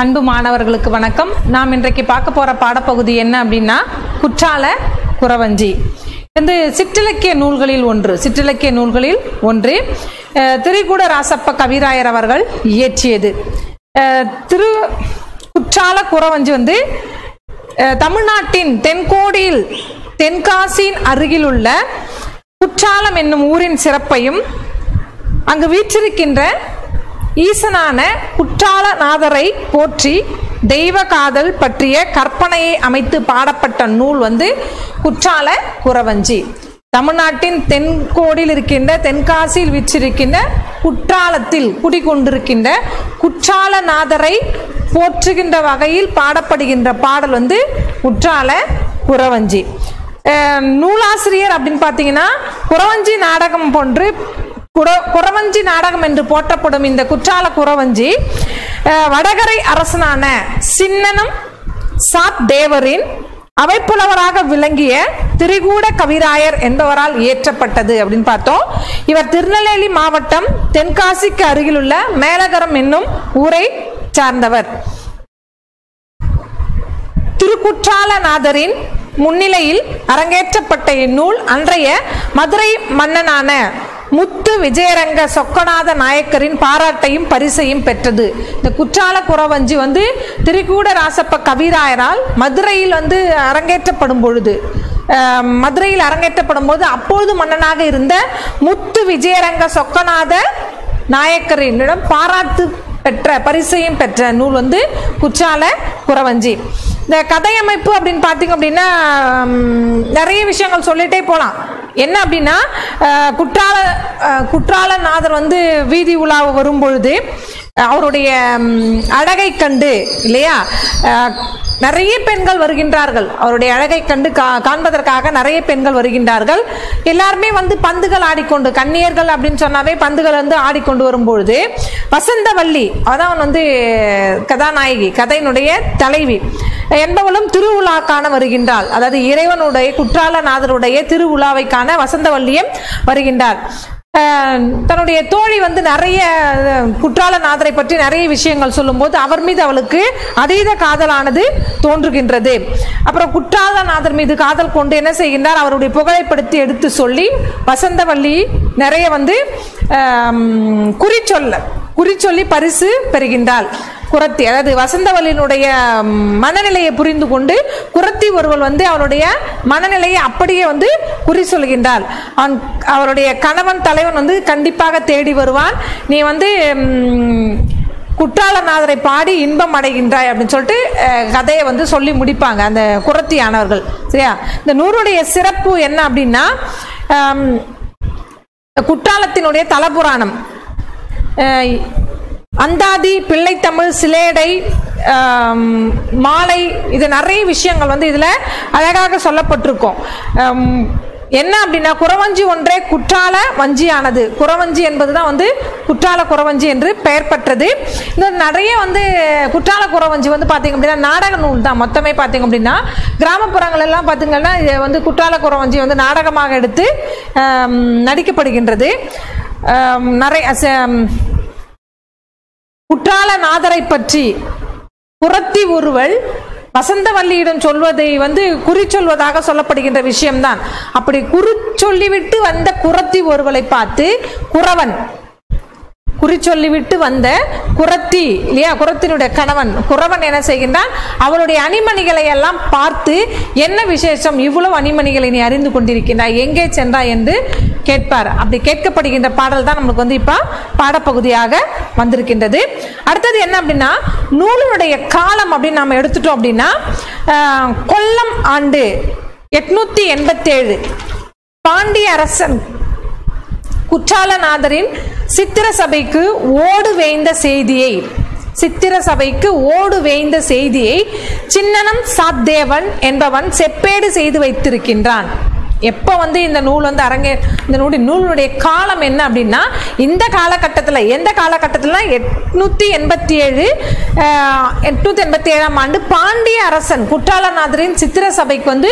அன்பு மாணவர்களுக்கு வணக்கம். நாம் இன்றைக்கு பார்க்க போற பாடப்பகுதி என்ன அப்படின்னா குற்றால குறவஞ்சி. வந்து சிற்றிலக்கிய நூல்களில் ஒன்று. சிற்றிலக்கிய நூல்களில் ஒன்று. திரிகூட ராசப்ப கவிராயர் அவர்கள் இயற்றியது. திரு குற்றால குறவஞ்சி வந்து தமிழ்நாட்டின் தென்கோடியில் தென்காசியின் அருகிலுள்ள குற்றாலம் என்னும் ஊரின் சிறப்பையும் அங்கு வீற்றிருக்கின்ற ஈசனான குற்றாலநாதரை போற்றி தெய்வ காதல் பற்றிய கற்பனையை அமைத்து பாடப்பட்ட நூல் வந்து குற்றால குறவஞ்சி தமிழ்நாட்டின் தென்கோடியில் இருக்கின்ற தென்காசியில் வீற்றிருக்கின்ற குற்றாலத்தில் குடிகொண்டிருக்கின்ற குற்றாலநாதரை போற்றுகின்ற வகையில் பாடப்படுகின்ற பாடல் வந்து குற்றால குறவஞ்சி நூலாசிரியர் அப்படின்னு பார்த்தீங்கன்னா குறவஞ்சி நாடகம் போன்று குறவஞ்சி நாடகம் என்று போற்றப்படும் இந்த குற்றால குறவஞ்சி வடகரை அரசனான சின்னனம் சாத் தேவரின் அவைப்புலவராக விளங்கிய திரிகூட கவிராயர் என்பவரால் இயற்றப்பட்டது அப்படின்னு பார்த்தோம். இவர் திருநெல்வேலி மாவட்டம் தென்காசிக்கு அருகிலுள்ள மேலகரம் என்னும் ஊரை சார்ந்தவர். திருக்குற்றாலநாதரின் முன்னிலையில் அரங்கேற்றப்பட்ட இந்நூல் அன்றைய மதுரை மன்னனான முத்து விஜயரங்க சொக்கநாத நாயக்கரின் பாராட்டையும் பரிசையும் பெற்றது. இந்த குற்றால குறவஞ்சி வந்து திரிகூட ராசப்ப கவிராயரால் மதுரையில் வந்து அரங்கேற்றப்படும் பொழுது மதுரையில் அரங்கேற்றப்படும் போது அப்பொழுது மன்னனாக இருந்த முத்து விஜயரங்க சொக்கநாத நாயக்கரினிடம் பாராட்டு பெற்ற பரிசையும் பெற்ற நூல் வந்து குற்றால குறவஞ்சி. இந்த கதையமைப்பு அப்படின்னு பார்த்தீங்க அப்படின்னா நிறைய விஷயங்கள் சொல்லிட்டே போகலாம் என்ன அப்படின்னா குற்றால குற்றாலநாதர் வந்து வீதி உலா வரும் பொழுது அவருடைய அழகை கண்டு இல்லையா? நிறைய பெண்கள் வருகின்றார்கள். அவருடைய அழகை கண்டு கா- காண்பதற்காக நிறைய பெண்கள் வருகின்றார்கள். எல்லாருமே வந்து பந்துகள் ஆடிக்கொண்டு கன்னியர்கள் அப்படின்னு சொன்னாவே பந்துகள் வந்து ஆடிக்கொண்டு வரும்பொழுது வசந்தவல்லி அதான் வந்து கதாநாயகி கதையினுடைய தலைவி. என்பவளும் திருவிழா காண வருகின்றாள். அதாவது இறைவனுடைய குற்றாலநாதருடைய திருவிழாவை காண வசந்தவல்லியும் வருகின்றார் தன்னுடைய தோழி வந்து நிறைய குற்றாலநாதரை பற்றி நிறைய விஷயங்கள் சொல்லும்போது அவர் மீது அவளுக்கு அதீத காதலானது தோன்றுகின்றது. அப்புறம் குற்றாலநாதர் மீது காதல் கொண்டு என்ன செய்கின்றார்? அவருடைய புகழைப்படுத்தி எடுத்து சொல்லி வசந்தவல்லி நிறைய வந்து குறிச்சொல்ல குறிச்சொல்லி பரிசு பெறுகின்றாள். குரத்தி அதாவது வசந்தவல்லியினுடைய மனநிலையை புரிந்து கொண்டு குரத்தி ஒருவள் வந்து அவளுடைய மனநிலையை அப்படியே வந்து குறி சொல்கின்றாள். அவன் அவருடைய கணவன் தலைவன் வந்து கண்டிப்பாக தேடி வருவான். நீ வந்து குற்றாலநாதரை பாடி இன்பம் அடைகின்றாய் அப்படின்னு சொல்லிட்டு கதையை வந்து சொல்லி முடிப்பாங்க அந்த குரத்தியானவர்கள். சரியா? இந்த நூறுடைய சிறப்பு என்ன அப்படின்னா குற்றாலத்தினுடைய தலபுராணம். அந்தாதி பிள்ளைத்தமிழ் சிலேடை மாலை இது நிறைய விஷயங்கள் வந்து இதில் அழகாக சொல்லப்பட்டிருக்கும். என்ன அப்படின்னா குறவஞ்சி ஒன்றே குற்றால வஞ்சியானது. குறவஞ்சி என்பது தான் வந்து குற்றால குறவஞ்சி என்று பெயர் பெற்றது. இந்த நிறைய வந்து குற்றால குறவஞ்சி வந்து பார்த்திங்க அப்படின்னா நாடக நூல் தான். மொத்தமே பார்த்திங்க அப்படின்னா கிராமப்புறங்கள் எல்லாம் பார்த்தீங்கன்னா இது வந்து குற்றால குறவஞ்சி வந்து நாடகமாக எடுத்து நடிக்கப்படுகின்றது. நிறைய ச- குற்றாலநாதரை பற்றி புறத்தி ஒருவள் வசந்தவல்லியிடம் சொல்வதை வந்து குறி சொல்வதாக சொல்லப்படுகின்ற விஷயம்தான். அப்படி குறி சொல்லிவிட்டு வந்த குரத்தி ஒருவளை பார்த்து குறவன் குறி சொல்லிவிட்டு வந்த குரத்தி இல்லையா? குரத்தினுடைய கணவன் குறவன் என்ன செய்கின்றான்? அவளுடைய அணிமணிகளை எல்லாம் பார்த்து என்ன விசேஷம்? இவ்வளவு அணிமணிகளை நீ அறிந்து கொண்டிருக்கின்றாய் எங்கே சென்றாய் என்று கேட்பார். அப்படி கேட்கப்படுகின்ற பாடல் தான் நம்மளுக்கு வந்து இப்போ பாடப்பகுதியாக வந்திருக்கின்றது. அடுத்தது என்ன அப்படின்னா நூலினுடைய காலம் அப்படின்னு நம்ம எடுத்துட்டோம் அப்படின்னா கொல்லம் ஆண்டு எட்நூத்தி எண்பத்தேழு. பாண்டிய அரசன் குற்றாலநாதரின் சித்திர சபைக்கு ஓடு வேய்ந்த செய்தியை சித்திர சபைக்கு ஓடு வேய்ந்த செய்தியை சின்னனம் சாத்தேவன் என்பவன் செப்பேடு செய்து வைத்திருக்கின்றான். எப்போ வந்து இந்த நூல் வந்து அரங்கே இந்த நூலின் நூலுடைய காலம் என்ன அப்படின்னா இந்த காலகட்டத்தில் எந்த காலகட்டத்தில்னா எட்நூற்றி எண்பத்தி ஏழு எட்நூத்தி எண்பத்தி ஏழாம் ஆண்டு பாண்டிய அரசன் குற்றாலநாதரின் சித்திர சபைக்கு வந்து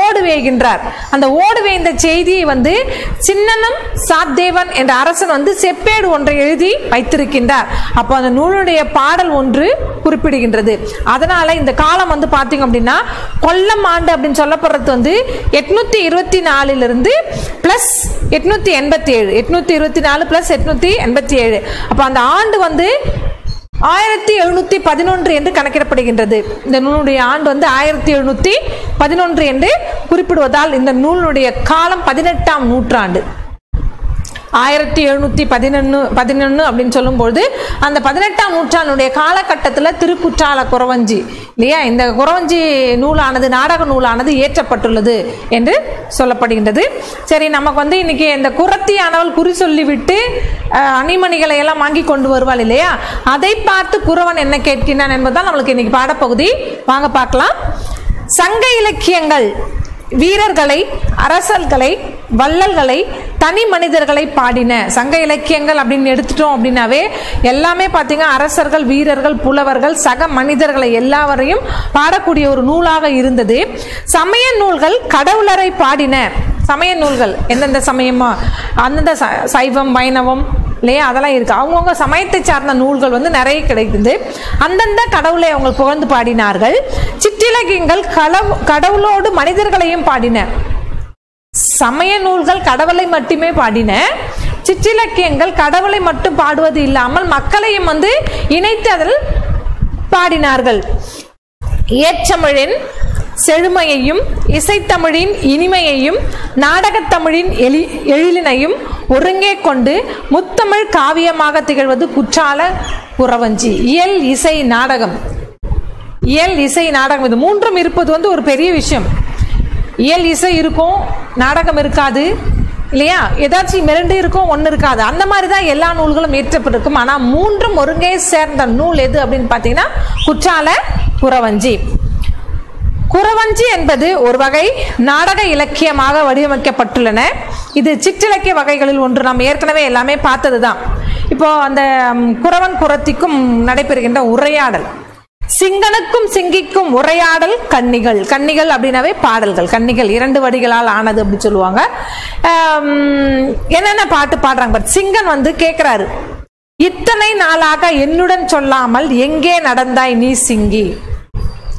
ஓடு வேகின்றார் அந்த ஓடு வேய்ந்த செய்தியை வந்து சின்னனம் சாத்தேவன் என்ற அரசன் வந்து செப்பேடு ஒன்றை எழுதி வைத்திருக்கின்றார். அப்போ அந்த நூலுடைய பாடல் ஒன்று குறிப்பிடுகின்றது. அதனால இந்த காலம் வந்து பார்த்தீங்க அப்படின்னா கொல்லம் ஆண்டு அப்படின்னு சொல்லப்படுறது வந்து எட்நூத்தி இருபத்தி நாலுலேருந்து ப்ளஸ் எட்நூத்தி எண்பத்தி ஏழு எட்நூத்தி இருபத்தி நாலு பிளஸ் எட்நூத்தி எண்பத்தி ஏழு அப்போ அந்த ஆண்டு வந்து ஆயிரத்தி எழுநூத்தி பதினொன்று என்று கணக்கிடப்படுகின்றது. இந்த நூலுடைய ஆண்டு வந்து ஆயிரத்தி எழுநூத்தி பதினொன்று என்று குறிப்பிடுவதால் இந்த நூலுடைய காலம் பதினெட்டாம் நூற்றாண்டு. ஆயிரத்தி எழுநூத்தி பதினொன்று பதினொன்று அப்படின்னு சொல்லும்பொழுது அந்த பதினெட்டாம் நூற்றாண்டுடைய காலகட்டத்தில் திருக்குற்றால குறவஞ்சி இல்லையா? இந்த குறவஞ்சி நூலானது நாடக நூலானது ஏற்றப்பட்டுள்ளது என்று சொல்லப்படுகின்றது. சரி நமக்கு வந்து இன்னைக்கு இந்த குரத்தியானவள் குறி சொல்லிவிட்டு அணிமணிகளை எல்லாம் வாங்கி கொண்டு வருவாள் இல்லையா? அதை பார்த்து குறவன் என்ன கேட்கின்றான் என்பதுதான் நம்மளுக்கு இன்னைக்கு பாடப்பகுதி. வாங்க பார்க்கலாம். சங்க இலக்கியங்கள் வீரர்களை அரசல்களை வள்ளல்களை தனி மனிதர்களை பாடின சங்க இலக்கியங்கள் அப்படின்னு எடுத்துட்டோம் அப்படின்னாவே எல்லாமே பார்த்தீங்க அரசர்கள் வீரர்கள் புலவர்கள் சக மனிதர்களை எல்லாவரையும் பாடக்கூடிய ஒரு நூலாக இருந்தது. சமய நூல்கள் கடவுளரை பாடின சமய நூல்கள் எந்தெந்த சமயமா அந்தந்த ச- சைவம் வைணவம் இல்லையா? அதெல்லாம் இருக்கு. அவங்கவுங்க சமயத்தை சார்ந்த நூல்கள் வந்து நிறைய கிடைக்குது. அந்தந்த கடவுளை அவங்க புகழ்ந்து பாடினார்கள். சிற்றிலக்கியங்கள் கடவுளோடு மனிதர்களையும் பாடின சமய நூல்கள் கடவுளை மட்டுமே பாடின சிற்றிலக்கியங்கள் கடவுளை மட்டும் பாடுவது இல்லாமல் மக்களையும் வந்து இணைத்து அதில் பாடினார்கள். ஏற்றமிழின் செழுமையையும் இசைத்தமிழின் இனிமையையும் நாடகத்தமிழின் எளி எழிலினையும் ஒருங்கே கொண்டு முத்தமிழ் காவியமாக திகழ்வது குற்றால குறவஞ்சி இயல் இசை நாடகம். இயல் இசை நாடகம் இது மூன்றும் இருப்பது வந்து ஒரு பெரிய விஷயம். இயல் இசை இருக்கும் நாடகம் இருக்காது இல்லையா? ஏதாச்சும் மிரண்டு இருக்கும் ஒன்று இருக்காது. அந்த மாதிரி தான் எல்லா நூல்களும் இயற்றப்பட்டிருக்கும் ஆனால் மூன்றும் ஒருங்கே சேர்ந்த நூல் எது அப்படின்னு பார்த்தீங்கன்னா குற்றால குறவஞ்சி. குறவஞ்சி என்பது ஒரு வகை நாடக இலக்கியமாக வடிவமைக்கப்பட்டுள்ளன. இது சிற்றிலக்கிய வகைகளில் ஒன்று. நாம் ஏற்கனவே எல்லாமே பார்த்தது தான் இப்போ அந்த குறவன் குரத்திக்கும் நடைபெறுகின்ற உரையாடல். சிங்கனுக்கும் சிங்கிக்கும் உரையாடல் கன்னிகள். கன்னிகள் அப்படின்னாவே பாடல்கள். கன்னிகள் இரண்டு வடிகளால் ஆனது அப்படி சொல்லுவாங்க. என்னென்ன பாட்டு பாடுறாங்க பட் சிங்கன் வந்து கேட்கிறாரு இத்தனை நாளாக என்னுடன் சொல்லாமல் எங்கே நடந்தாய் நீ சிங்கி?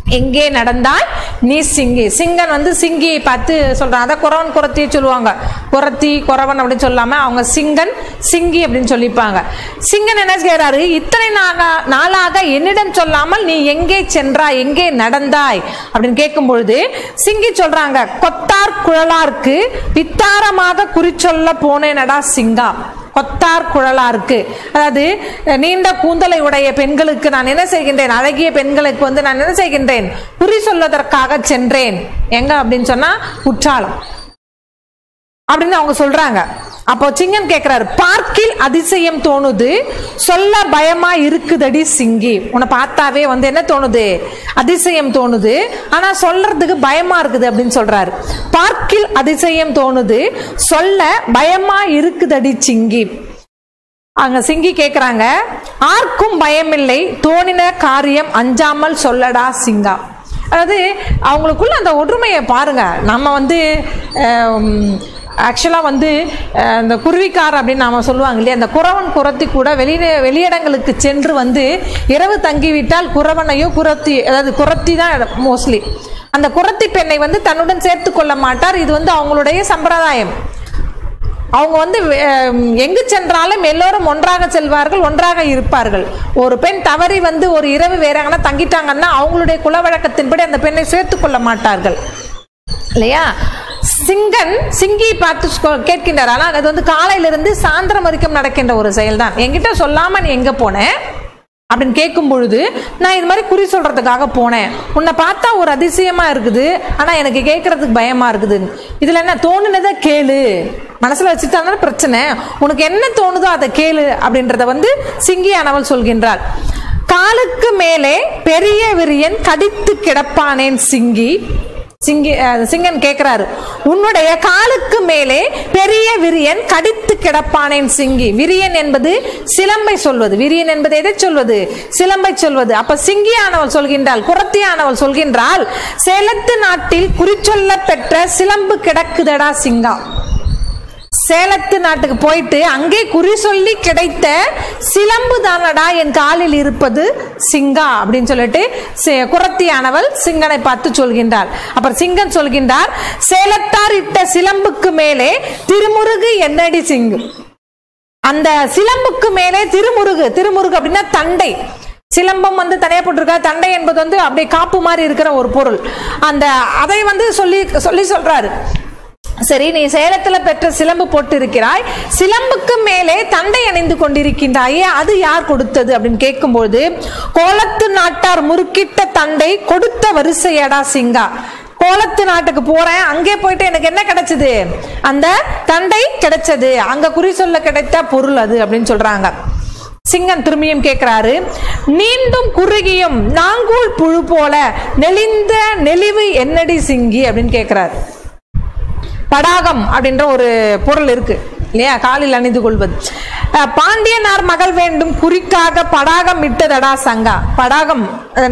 எங்கே நடந்தாய் நீ சிங்கி. சிங்கன் வந்து சிங்கியை பார்த்து சொல்றான். அதை குறவன் குரத்தியை சொல்லுவாங்க. குரத்தி குறவன் அப்படின்னு சொல்லாம அவங்க சிங்கன் சிங்கி அப்படின்னு சொல்லிப்பாங்க. சிங்கன் என்ன செய்யறாரு இத்தனை நாளா நாளாக என்னிடம் சொல்லாமல் நீ எங்கே சென்றாய்? எங்கே நடந்தாய்? அப்படின்னு கேட்கும் பொழுது சிங்கி சொல்றாங்க கொத்தார் குழலார்க்கு வித்தாரமாக குறிச்சொல்ல போனேனடா சிங்கா. கொத்தார் குழலாருக்கு அதாவது நீண்ட கூந்தலை உடைய பெண்களுக்கு நான் என்ன செய்கின்றேன்? அழகிய பெண்களுக்கு வந்து நான் என்ன செய்கின்றேன்? குறி சொல்வதற்காக சென்றேன். எங்க? அப்படின்னு சொன்னா குற்றாலம். அப்படின்னு அவங்க சொல்றாங்க. அப்போ சிங்கன் கேக்குறாரு பார்க்கில் அதிசயம் தோணுது சொல்ல பயமா இருக்குதடி சிங்கி. உன்னை பார்த்தாவே வந்து என்ன தோணுது? அதிசயம் தோணுது. ஆனா சொல்றதுக்கு பயமா இருக்குது அப்படின்னு சொல்றாரு. பார்க்கில் அதிசயம் தோணுது சொல்ல பயமா இருக்குதடி சிங்கி. அங்க சிங்கி கேக்குறாங்க ஆர்க்கும் பயமில்லை தோணின காரியம் அஞ்சாமல் சொல்லடா சிங்கா. அதாவது அவங்களுக்குள்ள அந்த ஒற்றுமையை பாருங்க. நம்ம வந்து ஆக்சுவலாக வந்து இந்த குருவிக்கார் அப்படின்னு நாம் சொல்லுவாங்க இல்லையா? அந்த குறவன் குரத்தி கூட வெளியிட வெளியிடங்களுக்கு சென்று வந்து இரவு தங்கிவிட்டால் குறவனையோ குரத்தி அதாவது குரத்தி தான் மோஸ்ட்லி அந்த குரத்தி பெண்ணை வந்து தன்னுடன் சேர்த்து கொள்ள மாட்டார். இது வந்து அவங்களுடைய சம்பிரதாயம். அவங்க வந்து எங்கு சென்றாலும் எல்லோரும் ஒன்றாக செல்வார்கள் ஒன்றாக இருப்பார்கள். ஒரு பெண் தவறி வந்து ஒரு இரவு வேறாங்கன்னா தங்கிட்டாங்கன்னா அவங்களுடைய குல வழக்கத்தின்படி அந்த பெண்ணை சேர்த்து கொள்ள மாட்டார்கள். இல்லையா? சிங்கன் சிங்கி பார்த்து கேட்கின்றார் ஆனால் அது வந்து காலையிலிருந்து சாயந்தரம் வரைக்கும் நடக்கின்ற ஒரு செயல்தான். என்கிட்ட சொல்லாம நீ எங்க போனேன் அப்படின்னு கேட்கும் பொழுது நான் இது மாதிரி குறி சொல்றதுக்காக போனேன். உன்னை பார்த்தா ஒரு அதிசயமா இருக்குது. ஆனா எனக்கு கேட்கறதுக்கு பயமா இருக்குது. இதுல என்ன தோணுனதை கேளு. மனசுல வச்சுட்டாங்க பிரச்சனை. உனக்கு என்ன தோணுதோ அதை கேளு அப்படின்றத வந்து சிங்கியானவள் சொல்கின்றாள். காலுக்கு மேலே பெரிய விரியன் கடித்து கிடப்பானேன் சிங்கி. சிங்கி அஹ், சிங்கன் கேட்கிறாரு உன்னுடைய காலுக்கு மேலே பெரிய விரியன் கடித்து கிடப்பானேன் சிங்கி. விரியன் என்பது சிலம்பை சொல்வது. விரியன் என்பது எதை சொல்வது? சிலம்பை சொல்வது. அப்ப சிங்கியானவள் சொல்கின்றாள் குரத்தியானவள் சொல்கின்றாள் சேலத்து நாட்டில் குறிச்சொல்ல பெற்ற சிலம்பு கிடக்குதடா சிங்கா? சேலத்து நாட்டுக்கு போயிட்டு அங்கே குறி சொல்லி கிடைத்த சிலம்பு தானடா என் காலில் இருப்பது சிங்கா அப்படின்னு சொல்லிட்டு சே குறத்தியானவள் சிங்கனை பார்த்து சொல்கின்றாள். அப்புறம் சிங்கன் சொல்கின்றார் சேலத்தார் இட்ட சிலம்புக்கு மேலே திருமுருகு என்னடி சிங்கு? அந்த சிலம்புக்கு மேலே திருமுருகு திருமுருகு அப்படின்னா தண்டை. சிலம்பம் வந்து தனியா போட்டிருக்கா தண்டை என்பது வந்து அப்படியே காப்பு மாதிரி இருக்கிற ஒரு பொருள். அந்த அதை வந்து சொல்லி சொல்லி சொல்றாரு. சரி நீ சேலத்துல பெற்ற சிலம்பு போட்டு இருக்கிறாய் சிலம்புக்கு மேலே தண்டை அணிந்து கொண்டிருக்கின்றாயே அது யார் கொடுத்தது அப்படின்னு கேட்கும்போது கோலத்து நாட்டார் முறுக்கிட்ட தண்டை கொடுத்த வரிசையடா சிங்கா. கோலத்து நாட்டுக்கு போறேன் அங்கே போயிட்டு எனக்கு என்ன கிடைச்சது? அந்த தண்டை கிடைச்சது. அங்க குறி சொல்ல கிடைத்த பொருள் அது அப்படின்னு சொல்றாங்க. சிங்கன் திரும்பியும் கேட்கிறாரு நீண்டும் குறுகியும் நாங்கூல் புழு போல நெளிந்த நெளிவு என்னடி சிங்கி? அப்படின்னு கேட்கிறாரு. படாகம் அப்படின்ற ஒரு பொருள் இருக்குது இல்லையா? காலில் அணிந்து கொள்வது. பாண்டியனார் மகள் வேண்டும் குறிக்காக படாகம் இட்டதடா சங்கா. படாகம்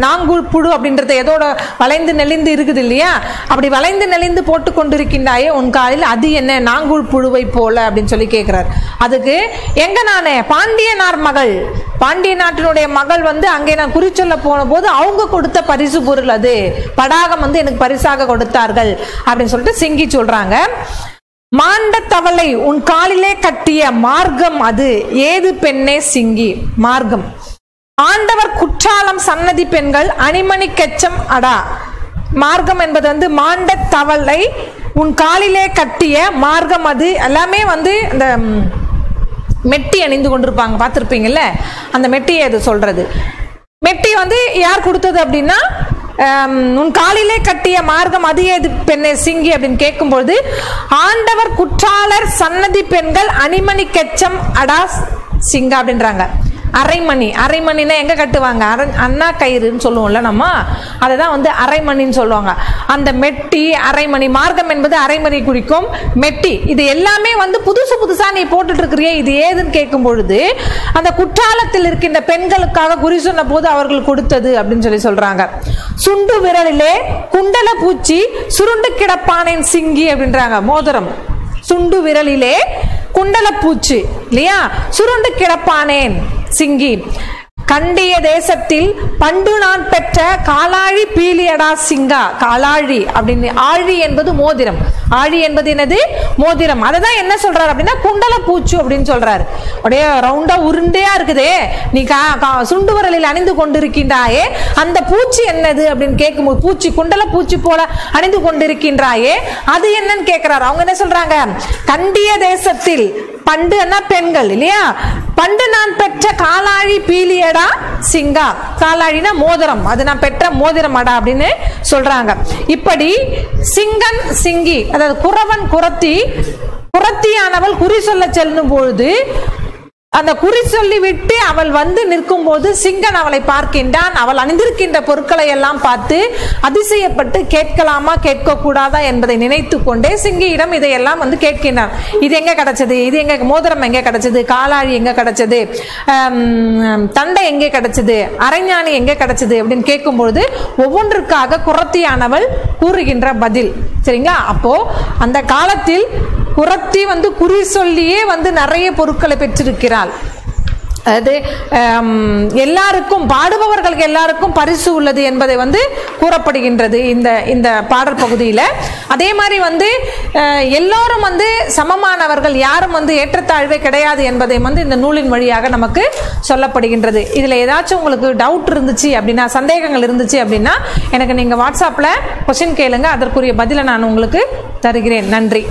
நாங்கூழ் நாங்கூல் புழு அப்படின்றது எதோட வளைந்து நெளிந்து இருக்குது இல்லையா? அப்படி வளைந்து நெளிந்து போட்டு கொண்டிருக்கின்றாயே உன் காலில் அது என்ன? நாங்கூல் புழுவை போல அப்படின்னு சொல்லி கேட்கிறார் அதுக்கு எங்க நானே? பாண்டியனார் மகள். பாண்டிய நாட்டினுடைய மகள் வந்து அங்கே நான் குறிச்சொல்ல போன போது அவங்க கொடுத்த பரிசு பொருள் அது. படாகம் வந்து எனக்கு பரிசாக கொடுத்தார்கள் அப்படின்னு சொல்லிட்டு சிங்கி சொல்றாங்க. மாண்ட தவளை உன் காலிலே கட்டிய மார்க்கம் அது. ஏது பெண்ணே சிங்கி? மார்க்கம். ஆண்டவர் குற்றாலம் சன்னதி பெண்கள் அணிமணி கெச்சம் அடா. மார்க்கம் என்பது வந்து மாண்ட தவளை உன் காலிலே கட்டிய மார்க்கம் அது. எல்லாமே வந்து இந்த மெட்டி அணிந்து கொண்டிருப்பாங்க. பார்த்துருப்பீங்கல்ல? அந்த மெட்டியை அது சொல்றது. மெட்டி வந்து யார் கொடுத்தது அப்படின்னா உன் காலிலே கட்டிய மார்க்கம் அது ஏது பெண்ணை? சிங்கி அப்படின்னு கேட்கும்பொழுது ஆண்டவர் குற்றாளர் சன்னதி பெண்கள் அணிமணி கெச்சம் அடா சிங்கா அப்படின்றாங்க. அரைமணி. அரைமணினா எங்கே கட்டுவாங்க? அரை அண்ணா கயிறுன்னு சொல்லுவோம்ல நம்ம? அதை தான் வந்து அரைமணின்னு சொல்லுவாங்க. அந்த மெட்டி அரைமணி. மார்க்கம் என்பது அரைமணி குறிக்கும் மெட்டி. இது எல்லாமே வந்து புதுசு புதுசாக நீ போட்டுட்டு இருக்கிறியே இது ஏதுன்னு கேட்கும் பொழுது அந்த குற்றாலத்தில் இருக்கின்ற பெண்களுக்காக குறி சொன்ன போது அவர்கள் கொடுத்தது அப்படின்னு சொல்லி சொல்கிறாங்க சுண்டு விரலிலே குண்டல பூச்சி சுருண்டு கிடப்பானேன் சிங்கி அப்படின்றாங்க மோதிரம். சுண்டு விரலிலே குண்டலப்பூச்சி இல்லையா? சுருண்டு கிடப்பானேன். சிங்கி. கண்டிய தேசத்தில் பண்டு நான் பெற்ற காலாழி பீலியடா சிங்கா. காலாழி அப்படின்னு ஆழி என்பது மோதிரம். ஆழி என்பது என்னது? மோதிரம். அதை தான் என்ன சொல்றாரு அப்படின்னா குண்டல பூச்சு அப்படின்னு சொல்றாரு. அப்படியே ரவுண்டா உருண்டையா இருக்குதே. நீ கா- கா- சுண்டு விரலில் அணிந்து கொண்டிருக்கின்றாயே. அந்த பூச்சி என்னது அப்படின்னு கேட்கும்போது பூச்சி குண்டல பூச்சி போல அணிந்து கொண்டிருக்கின்றாயே. அது என்னன்னு கேட்கிறாரு. அவங்க என்ன சொல்றாங்க? கண்டிய தேசத்தில் பண்டு என்ன பெண்கள் இல்லையா? பண்டு நான் பெற்ற காலாழி பீலியடா சிங்கா. காலாழினா மோதிரம். அது நான் பெற்ற மோதிரம் அடா அப்படின்னு சொல்றாங்க. இப்படி சிங்கன் சிங்கி அதாவது குறவன் குரத்தி குரத்தியானவள் குறி சொல்ல செல்லும் பொழுது அந்த குறி சொல்லிவிட்டு அவள் வந்து நிற்கும் போது சிங்கன் அவளை பார்க்கின்றான். அவள் அணிந்திருக்கின்ற பொருட்களை எல்லாம் பார்த்து அதிசயப்பட்டு கேட்கலாமா கேட்க கூடாதா என்பதை நினைத்து கொண்டே சிங்கியிடம் இதையெல்லாம் வந்து கேட்கின்றான். இது எங்க கிடைச்சது? இது எங்க மோதிரம் எங்க கிடைச்சது? காலாழி எங்க கிடைச்சது? தண்டை எங்கே கிடைச்சது? அரைஞானி எங்க கிடைச்சது? அப்படின்னு கேட்கும்பொழுது ஒவ்வொன்றுக்காக குரத்தியானவள் கூறுகின்ற பதில். சரிங்களா? அப்போ அந்த காலத்தில் புறத்தி வந்து குறி சொல்லியே வந்து நிறைய பொருட்களை பெற்றிருக்கிறாள். அதாவது எல்லாருக்கும் பாடுபவர்களுக்கு எல்லாருக்கும் பரிசு உள்ளது என்பதை வந்து கூறப்படுகின்றது இந்த இந்த பாடல் பகுதியில். அதே மாதிரி வந்து எல்லோரும் வந்து சமமானவர்கள் யாரும் வந்து ஏற்றத்தாழ்வே கிடையாது என்பதை வந்து இந்த நூலின் வழியாக நமக்கு சொல்லப்படுகின்றது. இதில் ஏதாச்சும் உங்களுக்கு டவுட் இருந்துச்சு அப்படின்னா சந்தேகங்கள் இருந்துச்சு அப்படின்னா எனக்கு நீங்கள் வாட்ஸ்அப்பில் கொஷின் கேளுங்க. அதற்குரிய பதிலை நான் உங்களுக்கு தருகிறேன். நன்றி.